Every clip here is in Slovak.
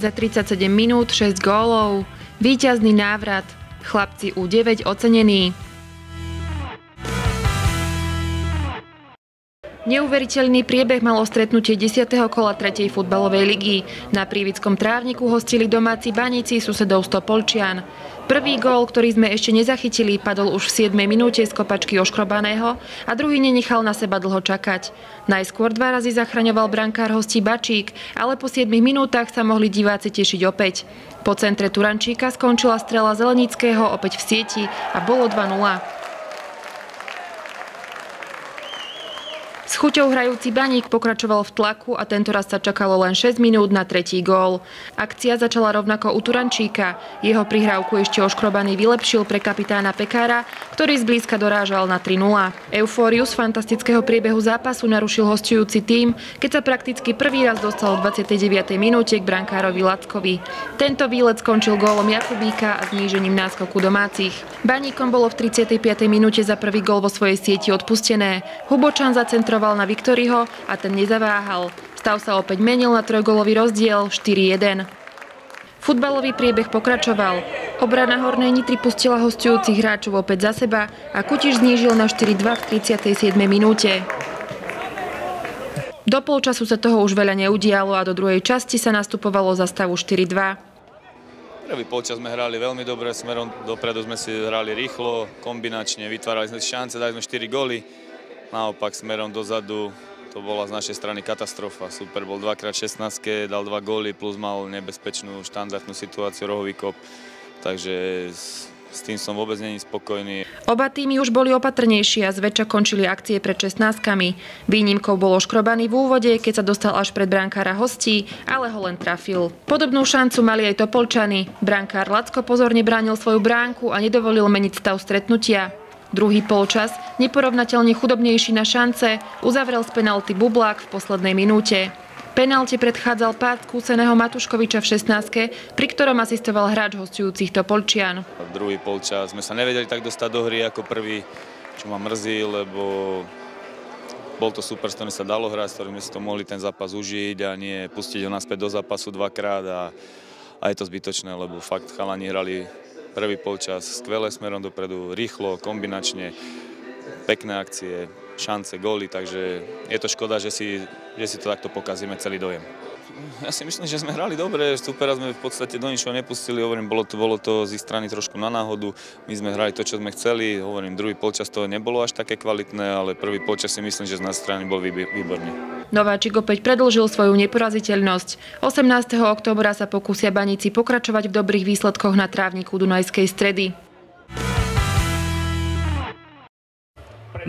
za 37 minút 6 gólov. Výťazný návrat. Chlapci U9 ocenení. Neuveriteľný priebeh malo stretnutie 10. kola 3. futbalovej ligy. Na Prívickom trávniku hostili domáci baníci susedov Stopolčian. Prvý gól, ktorý sme ešte nezachytili, padol už v 7. minúte z kopačky oškrobaného a druhý nenechal na seba dlho čakať. Najskôr dva razy zachraňoval brankár hostí Bačík, ale po 7 minútach sa mohli diváci tešiť opäť. Po centre Turančíka skončila strela Zelenického opäť v sieti a bolo 2-0. S chuťou hrajúci Baník pokračoval v tlaku a tento raz sa čakalo len 6 minút na tretí gól. Akcia začala rovnako u Turančíka. Jeho prihrávku ešte oškrobaný vylepšil pre kapitána Pekára, ktorý zblízka dorážal na 3-0. Eufóriu z fantastického priebehu zápasu narušil hostujúci tým, keď sa prakticky prvý raz dostal v 29. minúte k brankárovi Lackovi. Tento výlet skončil gólom Jakubíka a znížením náskoku domácich. Baníkom bolo v 35. minúte za prvý gól vo svojej sieti odpustené. Hubočan za centrom smeroval na Viktoriho a ten nezaváhal. Stav sa opäť menil na trojgolový rozdiel 4-1. Futbalový priebeh pokračoval. Obrana Hornej Nitry pustila hostujúcich hráčov opäť za seba a Kutiš znížil na 4-2 v 37. minúte. Do polčasu sa toho už veľa neudialo a do druhej časti sa nastupovalo za stavu 4-2. Prvý polčas sme hrali veľmi dobre, smerom dopredu sme si hrali rýchlo, kombinačne, vytvárali sme šance, dali sme 4 góly. Naopak smerom dozadu to bola z našej strany katastrofa. Super bol 2x16, dal dva góly plus mal nebezpečnú štandardnú situáciu rohový kop. Takže s tým som vôbec není spokojný. Oba týmy už boli opatrnejšie a zväčša končili akcie pred 16 Výnimkou bol oškrobaný v úvode, keď sa dostal až pred brankára hostí, ale ho len trafil. Podobnú šancu mali aj Topolčany. Brankár Lacko pozorne bránil svoju bránku a nedovolil meniť stav stretnutia. Druhý polčas, neporovnateľne chudobnejší na šance, uzavrel z penalty Bublák v poslednej minúte. Penalte predchádzal pád skúseného Matuškoviča v 16 pri ktorom asistoval hráč hostujúcich Topolčian. Druhý polčas sme sa nevedeli tak dostať do hry ako prvý, čo ma mrzí, lebo bol to super, s ktorým sa dalo hrať, s ktorým sme si to mohli ten zápas užiť a nie pustiť ho naspäť do zápasu dvakrát a, a je to zbytočné, lebo fakt chalani hrali Prvý polčas skvelé smerom dopredu, rýchlo, kombinačne, pekné akcie, šance, góly, takže je to škoda, že si, že si to takto pokazíme celý dojem. Ja si myslím, že sme hrali dobre, super sme v podstate do ničoho nepustili, hovorím, bolo to, bolo to z ich strany trošku na náhodu, my sme hrali to, čo sme chceli, hovorím, druhý polčas to nebolo až také kvalitné, ale prvý polčas si myslím, že z nás strany bol výborný. Nováčik opäť predlžil svoju neporaziteľnosť. 18. októbra sa pokúsia baníci pokračovať v dobrých výsledkoch na trávniku Dunajskej stredy.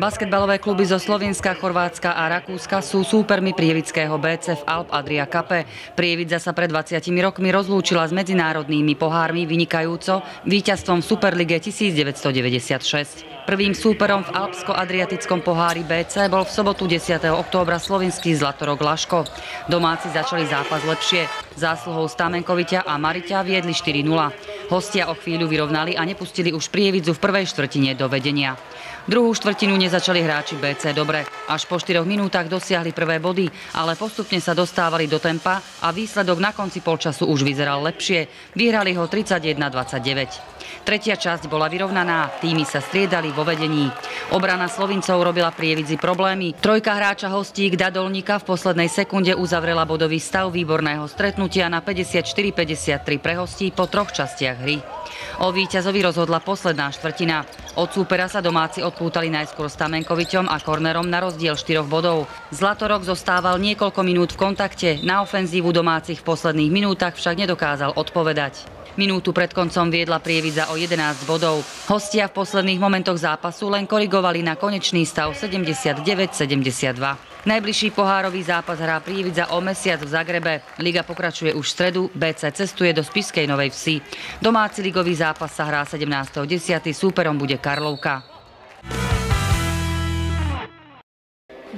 Basketbalové kluby zo Slovenska, Chorvátska a Rakúska sú súpermi prievického BC v Alp Adria Kape. Prievidza sa pred 20 rokmi rozlúčila s medzinárodnými pohármi vynikajúco víťazstvom v Superlige 1996. Prvým súperom v Alpsko-Adriatickom pohári BC bol v sobotu 10. októbra slovenský Zlatorok Laško. Domáci začali zápas lepšie. Zásluhou Stamenkoviťa a Mariťa viedli 4-0. Hostia o chvíľu vyrovnali a nepustili už prievidzu v prvej štvrtine do vedenia. Druhú štvrtinu nezačali hráči BC dobre. Až po 4 minútach dosiahli prvé body, ale postupne sa dostávali do tempa a výsledok na konci polčasu už vyzeral lepšie. Vyhrali ho 31-29. Tretia časť bola vyrovnaná, týmy sa striedali vo vedení. Obrana Slovincov robila prievidzi problémy. Trojka hráča hostík Dadolníka v poslednej sekunde uzavrela bodový stav výborného stretnutia na 54-53 pre hostí po troch častiach hry. O víťazovi rozhodla posledná štvrtina. Od súpera sa domáci odpútali najskôr Stamenkoviťom a kornerom na rozdiel 4 bodov. Zlatorok zostával niekoľko minút v kontakte, na ofenzívu domácich v posledných minútach však nedokázal odpovedať. Minútu pred koncom viedla Prievidza o 11 bodov. Hostia v posledných momentoch zápasu len korigovali na konečný stav 79-72. Najbližší pohárový zápas hrá Prívidza o mesiac v Zagrebe. Liga pokračuje už v stredu, BC cestuje do Spiskej Novej Vsi. Domáci ligový zápas sa hrá 17.10. Súperom bude Karlovka.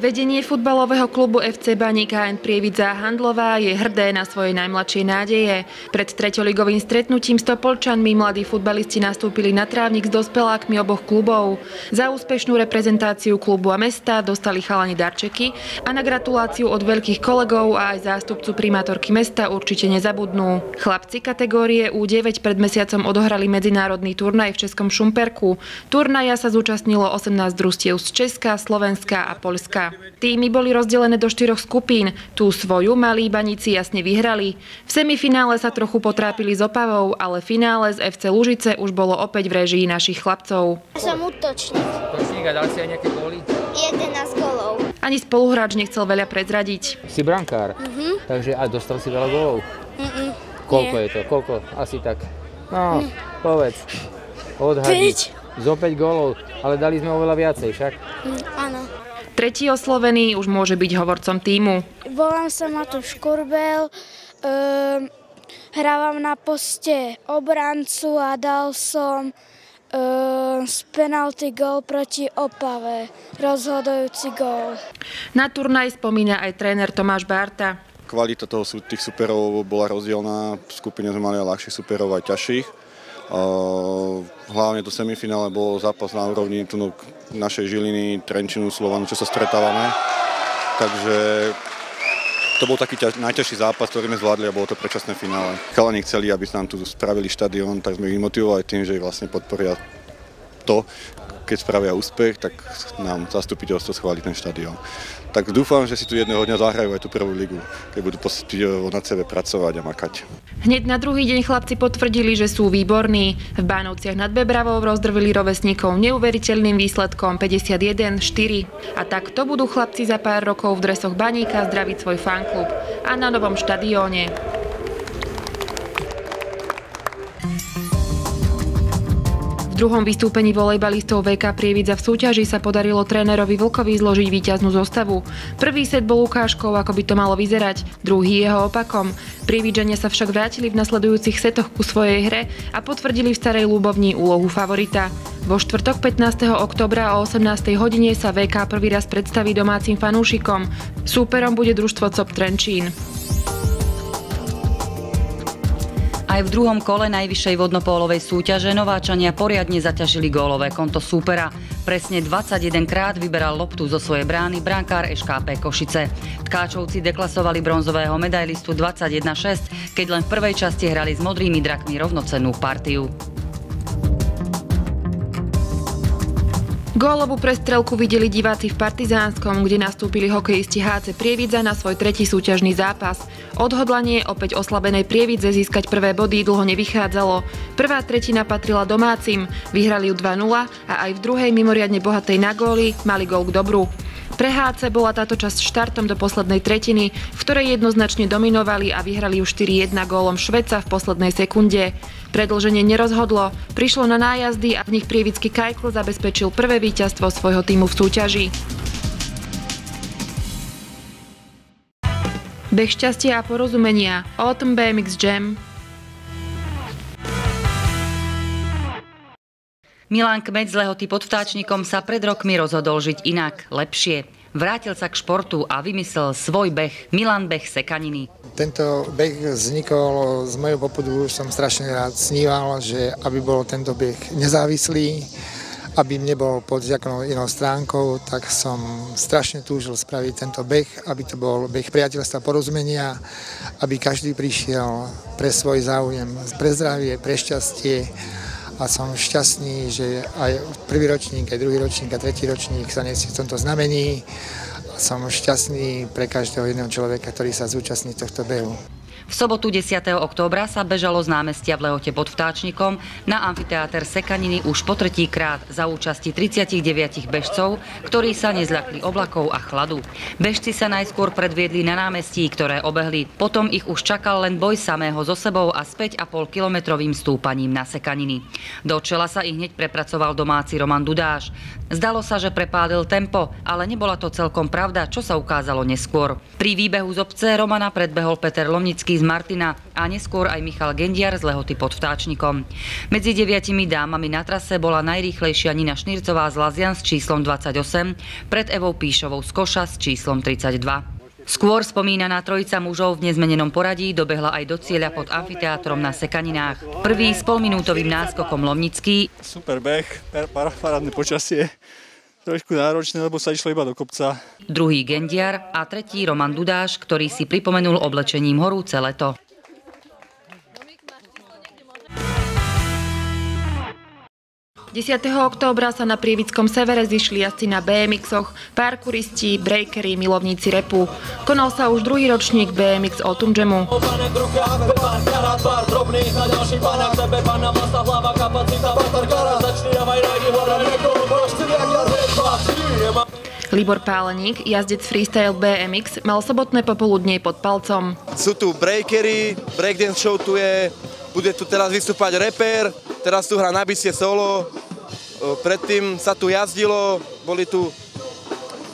Vedenie futbalového klubu FC Baník HN Prievidza Handlová je hrdé na svoje najmladšie nádeje. Pred treťoligovým stretnutím s Topolčanmi mladí futbalisti nastúpili na trávnik s dospelákmi oboch klubov. Za úspešnú reprezentáciu klubu a mesta dostali chalani darčeky a na gratuláciu od veľkých kolegov a aj zástupcu primátorky mesta určite nezabudnú. Chlapci kategórie U9 pred mesiacom odohrali medzinárodný turnaj v Českom Šumperku. Turnaja sa zúčastnilo 18 družstiev z Česka, Slovenska a Polska. Týmy boli rozdelené do štyroch skupín. Tú svoju malí baníci jasne vyhrali. V semifinále sa trochu potrápili s Opavou, ale finále z FC Lužice už bolo opäť v režii našich chlapcov. Som útočník. Útočník a dal si aj nejaké góly? 11 golov. Ani spoluhráč nechcel veľa prezradiť. Si brankár, Mhm. takže a dostal si veľa gólov? Koľko Nie. je to? Koľko? Asi tak. No, povedz. Odhadiť. Zo 5 gólov, ale dali sme oveľa viacej však. Mm, áno. Tretí oslovený už môže byť hovorcom týmu. Volám sa Matúš Kurbel, um, hrávam na poste obrancu a dal som um, z penalty gól proti Opave, rozhodujúci gól. Na turnaj spomína aj tréner Tomáš Barta. Kvalita toho, sú- tých superov bola rozdielná. V skupine sme mali ľahších superov, aj ťažších. Uh, hlavne to semifinále bol zápas na úrovni tu no, našej Žiliny, Trenčinu, Slovanu, čo sa stretávame. Takže to bol taký ťaž, najťažší zápas, ktorý sme zvládli a bolo to predčasné finále. Chalani chceli, aby sa nám tu spravili štadión, tak sme ich motivovali tým, že ich vlastne podporia to, keď spravia úspech, tak nám zastupiteľstvo schváli ten štadión. Tak dúfam, že si tu jedného dňa zahrajú aj tú prvú ligu, keď budú poctivo nad sebe pracovať a makať. Hneď na druhý deň chlapci potvrdili, že sú výborní. V Bánovciach nad Bebravou rozdrvili rovesníkov neuveriteľným výsledkom 51-4. A takto budú chlapci za pár rokov v dresoch Baníka zdraviť svoj fanklub a na novom štadióne. V druhom vystúpení volejbalistov VK Prievidza v súťaži sa podarilo trénerovi Vlkovi zložiť víťaznú zostavu. Prvý set bol ukážkou, ako by to malo vyzerať, druhý jeho opakom. Prievidžania sa však vrátili v nasledujúcich setoch ku svojej hre a potvrdili v starej Ľubovni úlohu favorita. Vo štvrtok 15. oktobra o 18. hodine sa VK prvý raz predstaví domácim fanúšikom. Súperom bude družstvo COP Trenčín. Aj v druhom kole najvyššej vodnopólovej súťaže Nováčania poriadne zaťažili gólové konto súpera. Presne 21 krát vyberal loptu zo svojej brány brankár ŠKP Košice. Tkáčovci deklasovali bronzového medailistu 21-6, keď len v prvej časti hrali s modrými drakmi rovnocennú partiu. Gólovú prestrelku videli diváci v Partizánskom, kde nastúpili hokejisti HC Prievidza na svoj tretí súťažný zápas. Odhodlanie opäť oslabenej Prievidze získať prvé body dlho nevychádzalo. Prvá tretina patrila domácim, vyhrali ju 2-0 a aj v druhej mimoriadne bohatej na góly mali gól k dobru. Pre HC bola táto časť štartom do poslednej tretiny, v ktorej jednoznačne dominovali a vyhrali ju 4-1 gólom Šveca v poslednej sekunde. Predlženie nerozhodlo, prišlo na nájazdy a v nich prievický Kajkl zabezpečil prvé víťazstvo svojho týmu v súťaži. Beh šťastia a porozumenia Autumn BMX Jam Milan Kmeď z Lehoty pod vtáčnikom sa pred rokmi rozhodol žiť inak, lepšie. Vrátil sa k športu a vymyslel svoj beh, Milan Beh Sekaniny. Tento beh vznikol z mojho popudu, som strašne rád sníval, že aby bol tento beh nezávislý, aby nebol pod žiadnou inou stránkou, tak som strašne túžil spraviť tento beh, aby to bol beh priateľstva, porozumenia, aby každý prišiel pre svoj záujem, pre zdravie, pre šťastie a som šťastný, že aj prvý ročník, aj druhý ročník a tretí ročník sa nesie v tomto znamení. Som šťastný pre každého jedného človeka, ktorý sa zúčastní tohto behu. V sobotu 10. októbra sa bežalo z námestia v Lehote pod vtáčnikom na amfiteáter Sekaniny už po tretí krát za účasti 39 bežcov, ktorí sa nezľakli oblakov a chladu. Bežci sa najskôr predviedli na námestí, ktoré obehli. Potom ich už čakal len boj samého so sebou a s 5,5 kilometrovým stúpaním na Sekaniny. Do čela sa ich hneď prepracoval domáci Roman Dudáš. Zdalo sa, že prepádil tempo, ale nebola to celkom pravda, čo sa ukázalo neskôr. Pri výbehu z obce Romana predbehol Peter Lomnický z Martina a neskôr aj Michal Gendiar z Lehoty pod Vtáčnikom. Medzi deviatimi dámami na trase bola najrýchlejšia Nina Šnírcová z Lazian s číslom 28, pred Evou Píšovou z Koša s číslom 32. Skôr spomínaná trojica mužov v nezmenenom poradí dobehla aj do cieľa pod amfiteátrom na Sekaninách. Prvý s polminútovým náskokom Lomnický. Super beh, parádne počasie. Trošku náročné, lebo sa išlo iba do kopca. Druhý Gendiar a tretí Roman Dudáš, ktorý si pripomenul oblečením horúce leto. 10. októbra sa na Prievickom severe zišli jazdci na BMX-och, parkouristi, breakery, milovníci repu. Konal sa už druhý ročník BMX Autumn Jamu. Libor Páleník, jazdec freestyle BMX, mal sobotné popoludnie pod palcom. Sú tu breakery, breakdance show tu je, bude tu teraz vystúpať reper, teraz tu hrá na bicie solo, predtým sa tu jazdilo, boli tu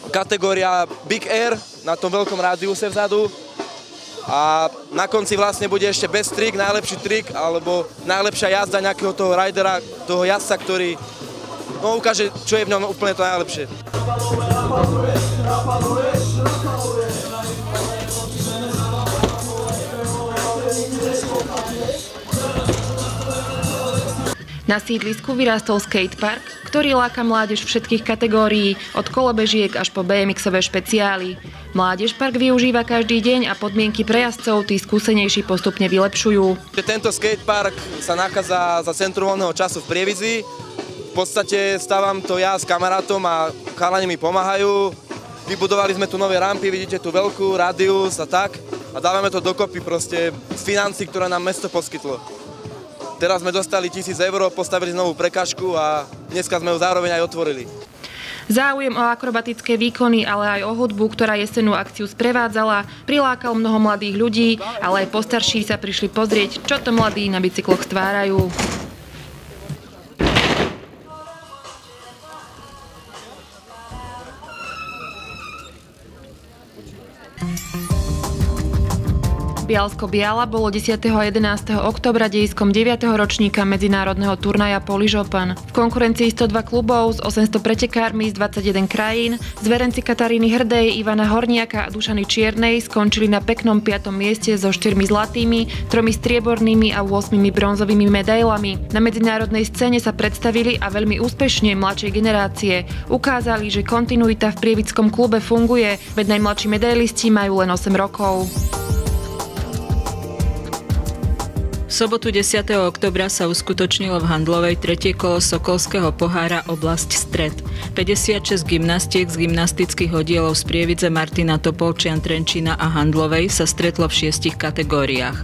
kategória Big Air na tom veľkom rádiuse vzadu a na konci vlastne bude ešte best trick, najlepší trik alebo najlepšia jazda nejakého toho ridera, toho jazdca, ktorý no, ukáže, čo je v ňom úplne to najlepšie. Na sídlisku vyrástol skatepark, ktorý láka mládež všetkých kategórií, od kolobežiek až po BMX-ové špeciály. Mládež park využíva každý deň a podmienky pre jazdcov tí skúsenejší postupne vylepšujú. Tento skatepark sa nachádza za centrum voľného času v Prievizi. Podstate stávam to ja s kamarátom a chalani mi pomáhajú. Vybudovali sme tu nové rampy, vidíte tu veľkú, radius a tak. A dávame to dokopy proste z financí, ktoré nám mesto poskytlo. Teraz sme dostali 1000 eur, postavili novú prekažku a dneska sme ju zároveň aj otvorili. Záujem o akrobatické výkony, ale aj o hudbu, ktorá jesenú akciu sprevádzala, prilákal mnoho mladých ľudí, ale aj postarší sa prišli pozrieť, čo to mladí na bicykloch stvárajú. Bialsko-Biala bolo 10. a 11. oktobra dejiskom 9. ročníka medzinárodného turnaja Poližopan. V konkurencii 102 klubov s 800 pretekármi z 21 krajín zverenci Kataríny Hrdej, Ivana Horniaka a Dušany Čiernej skončili na peknom 5. mieste so 4 zlatými, 3 striebornými a 8 bronzovými medailami. Na medzinárodnej scéne sa predstavili a veľmi úspešne mladšej generácie. Ukázali, že kontinuita v prievickom klube funguje, veď najmladší medailisti majú len 8 rokov. V sobotu 10. oktobra sa uskutočnilo v Handlovej tretie kolo Sokolského pohára oblasť Stred. 56 gymnastiek z gymnastických oddielov z Prievidze Martina Topolčian Trenčína a Handlovej sa stretlo v šiestich kategóriách.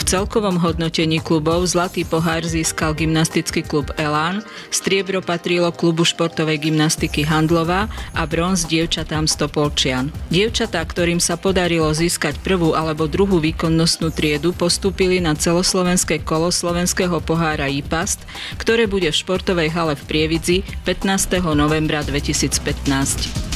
V celkovom hodnotení klubov Zlatý pohár získal gymnastický klub Elán, striebro patrilo klubu športovej gymnastiky Handlová a bronz dievčatám Stopolčian. Dievčatá, ktorým sa podarilo získať prvú alebo druhú výkonnostnú triedu, postúpili na celoslovenské kolo slovenského pohára IPAST, ktoré bude v športovej hale v Prievidzi 15. novembra 2015.